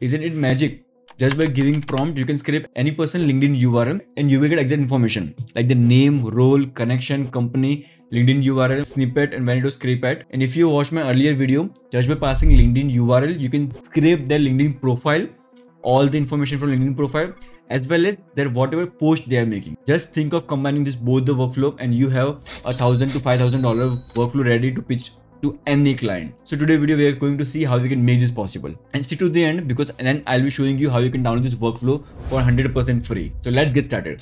Isn't it magic? Just by giving prompt, you can scrape any person LinkedIn URL and you will get exact information like the name, role, connection, company, LinkedIn URL, snippet, and when it was scrape at. And if you watch my earlier video, just by passing LinkedIn URL, you can scrape their LinkedIn profile, all the information from LinkedIn profile, as well as their whatever post they are making. Just think of combining this both the workflow and you have a thousand to five thousand dollar workflow ready to pitch to any client. So today video we are going to see how we can make this possible and stick to the end because then I'll be showing you how you can download this workflow for 100% free. So let's get started.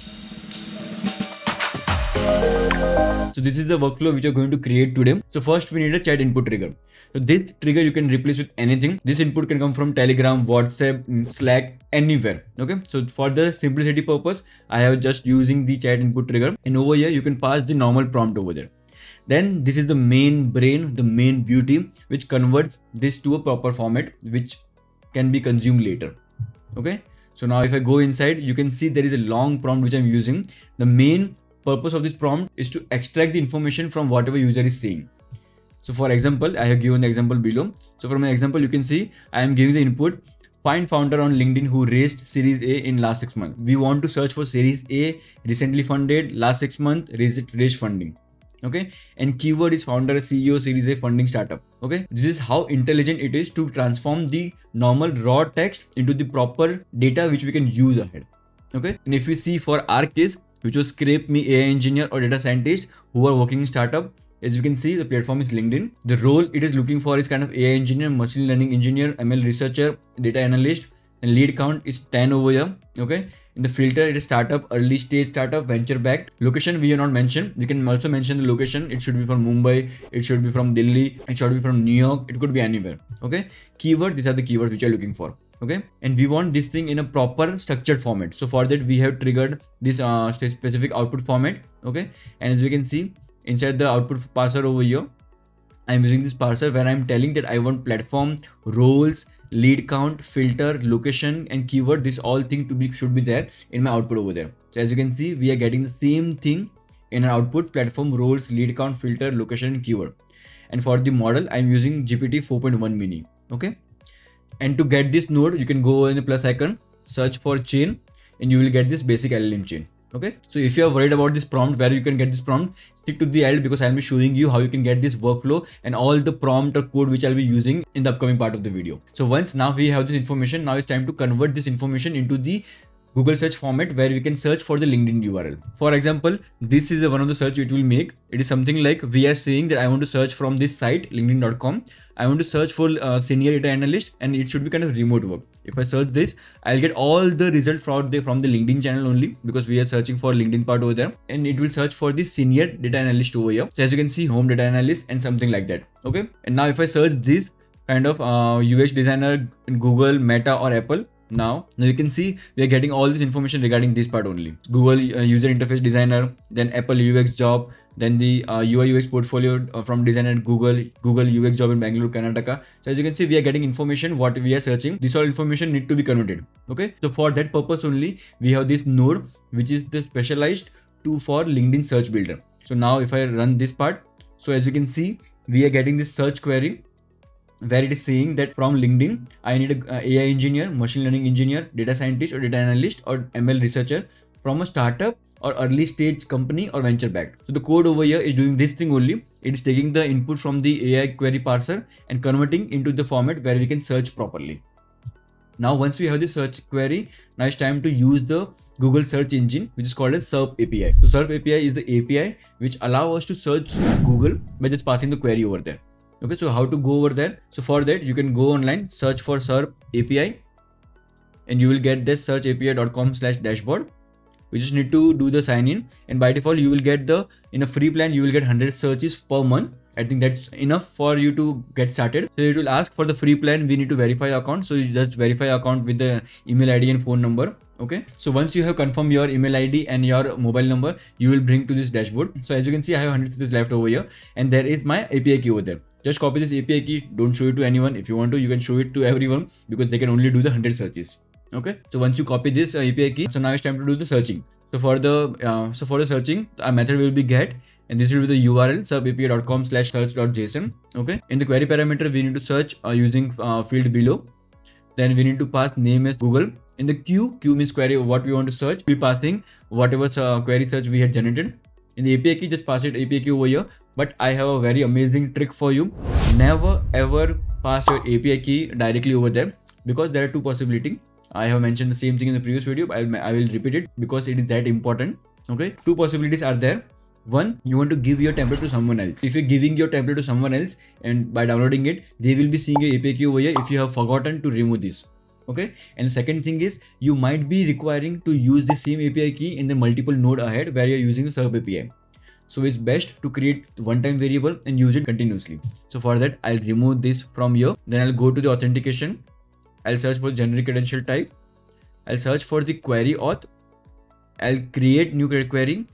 So this is the workflow which you're going to create today. So first we need a chat input trigger. So this trigger you can replace with anything. This input can come from Telegram, WhatsApp, mm, Slack, anywhere. Okay. So for the simplicity purpose, I have just using the chat input trigger and over here you can pass the normal prompt over there then this is the main brain the main beauty which converts this to a proper format which can be consumed later. Okay? So now if i go inside you can see there is a long prompt which i'm using. The main purpose of this prompt is to extract the information from whatever user is saying. So for example i have given the example below. So from an example you can see i am giving the input find founder on linkedin who raised series a in last six months. We want to search for series a recently funded last six months raised raised funding okay? And keyword is founder ceo series a funding startup. Okay? This is how intelligent it is to transform the normal raw text into the proper data which we can use ahead. Okay? And if you see for our case which was scrape me ai engineer or data scientist who are working in startup as you can see the platform is linkedin. The role it is looking for is kind of ai engineer machine learning engineer ml researcher data analyst and lead count is 10 over here. Okay in the filter, it is startup, early stage startup, venture backed. Location we are not mentioned. We can also mention the location. It should be from Mumbai. It should be from Delhi. It should be from New York. It could be anywhere. Okay. Keyword. These are the keywords which you're looking for. Okay. And we want this thing in a proper structured format. So for that, we have triggered this uh, specific output format. Okay. And as you can see inside the output parser over here, I'm using this parser where I'm telling that I want platform, roles, lead count, filter, location, and keyword. This all thing to be should be there in my output over there. So as you can see, we are getting the same thing in our output platform, roles, lead count, filter, location, and keyword. And for the model, I'm using GPT 4.1 mini. Okay. And to get this node, you can go in the plus icon, search for chain, and you will get this basic LLM chain okay? So if you are worried about this prompt where you can get this prompt stick to the end because i'll be showing you how you can get this workflow and all the prompt or code which i'll be using in the upcoming part of the video. So once now we have this information now it's time to convert this information into the Google search format where we can search for the LinkedIn URL. For example, this is one of the search it will make. It is something like we are saying that I want to search from this site, linkedin.com. I want to search for uh, senior data analyst and it should be kind of remote work. If I search this, I'll get all the results from the, from the LinkedIn channel only because we are searching for LinkedIn part over there and it will search for the senior data analyst over here. So as you can see, home data analyst and something like that. Okay. And now if I search this kind of uh, UX designer in Google, Meta or Apple, now now you can see we are getting all this information regarding this part only. Google uh, user interface designer then apple ux job then the uh, ui ux portfolio uh, from designer at google google ux job in bangalore karnataka. So as you can see we are getting information what we are searching. This all information need to be converted okay? So for that purpose only we have this node which is the specialized to for linkedin search builder. So now if i run this part so as you can see we are getting this search query where it is saying that from LinkedIn, I need a AI engineer, machine learning engineer, data scientist or data analyst or ML researcher from a startup or early stage company or venture backed. So the code over here is doing this thing only. It is taking the input from the AI query parser and converting into the format where we can search properly. Now, once we have the search query, now it's time to use the Google search engine, which is called as SERP API. So SERP API is the API which allow us to search Google by just passing the query over there okay so how to go over there? So for that you can go online search for serp api and you will get this serpapi.com slash dashboard. We just need to do the sign in and by default you will get the in a free plan you will get 100 searches per month. I think that's enough for you to get started. So it will ask for the free plan. We need to verify account. So you just verify account with the email id and phone number okay? So once you have confirmed your email id and your mobile number you will bring to this dashboard. So as you can see i have 100 searches left over here and there is my api key over there just copy this API key. Don't show it to anyone. If you want to, you can show it to everyone because they can only do the 100 searches. Okay. So once you copy this uh, API key, so now it's time to do the searching. So for the uh, so for the searching, our method will be get and this will be the URL serpapi.com slash search.json. Okay. In the query parameter, we need to search uh, using uh, field below. then we need to pass name as google in the queue queue means query what we want to search we passing whatever uh, query search we had generated in the api key just pass it api key over here but i have a very amazing trick for you. Never ever pass your api key directly over there because there are two possibilities i have mentioned the same thing in the previous video I'll, i will repeat it because it is that important okay? Two possibilities are there. One you want to give your template to someone else. If you're giving your template to someone else and by downloading it they will be seeing your api key over here if you have forgotten to remove this okay? And second thing is you might be requiring to use the same api key in the multiple node ahead where you're using the SERP api so it's best to create one time variable and use it continuously so for that i'll remove this from here then i'll go to the authentication i'll search for generic credential type i'll search for the query auth I'll create new query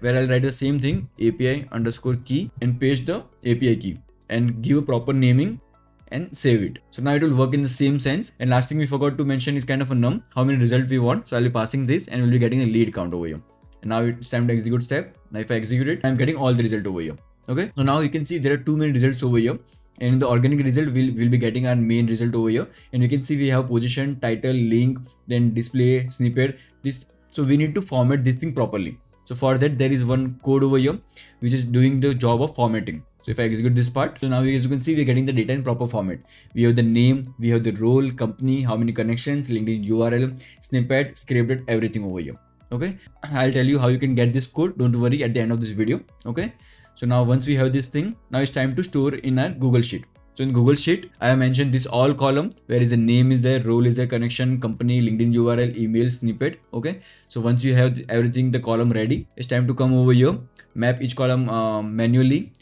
where I'll write the same thing API underscore key and paste the API key and give a proper naming and save it. So now it will work in the same sense. And last thing we forgot to mention is kind of a num, how many results we want. So I'll be passing this and we'll be getting a lead count over here. And now it's time to execute step. Now if I execute it, I'm getting all the result over here. Okay. So now you can see there are too many results over here. And in the organic result, we'll, we'll be getting our main result over here. And you can see we have position, title, link, then display, snippet. This so we need to format this thing properly. So for that, there is one code over here, which is doing the job of formatting. So if I execute this part, so now as you can see, we're getting the data in proper format. We have the name, we have the role, company, how many connections, LinkedIn URL, snippet, scripted, everything over here. Okay. I'll tell you how you can get this code. Don't worry at the end of this video. Okay. So now once we have this thing, now it's time to store in our Google Sheet. So in Google Sheet, I have mentioned this all column where is the name is there, role is there, connection, company, LinkedIn URL, email, snippet. Okay. So once you have everything, the column ready, it's time to come over here, map each column uh, manually.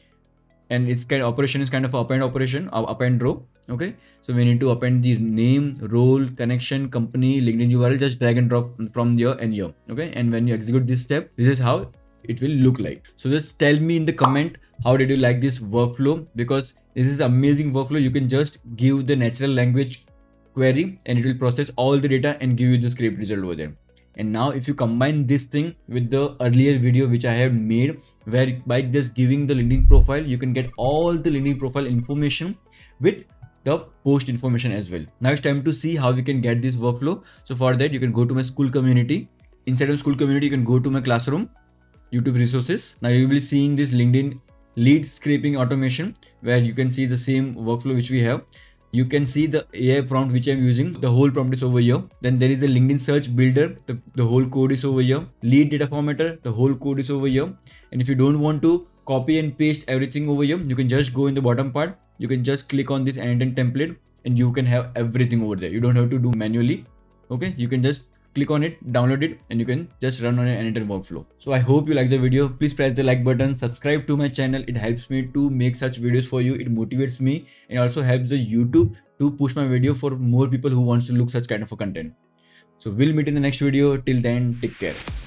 And it's kind of operation is kind of append operation, append row. Okay. So we need to append the name, role, connection, company, LinkedIn URL, just drag and drop from here and here. Okay. And when you execute this step, this is how it will look like. So just tell me in the comment, how did you like this workflow? Because this is amazing workflow. You can just give the natural language query and it will process all the data and give you the script result over there. And now if you combine this thing with the earlier video which I have made where by just giving the LinkedIn profile, you can get all the LinkedIn profile information with the post information as well. Now it's time to see how we can get this workflow. So for that, you can go to my Skool community. Inside of Skool community, you can go to my classroom, YouTube resources. Now you will be seeing this LinkedIn lead scraping automation where you can see the same workflow which we have you can see the AI prompt which I'm using. The whole prompt is over here. Then there is a LinkedIn search builder. The, the whole code is over here. Lead data formatter. The whole code is over here. And if you don't want to copy and paste everything over here, you can just go in the bottom part. You can just click on this n8n template and you can have everything over there. You don't have to do manually. Okay. You can just click on it, download it, and you can just run on an n8n workflow. So I hope you like the video. Please press the like button, subscribe to my channel. It helps me to make such videos for you. It motivates me and also helps the YouTube to push my video for more people who wants to look such kind of a content. So we'll meet in the next video. Till then, take care.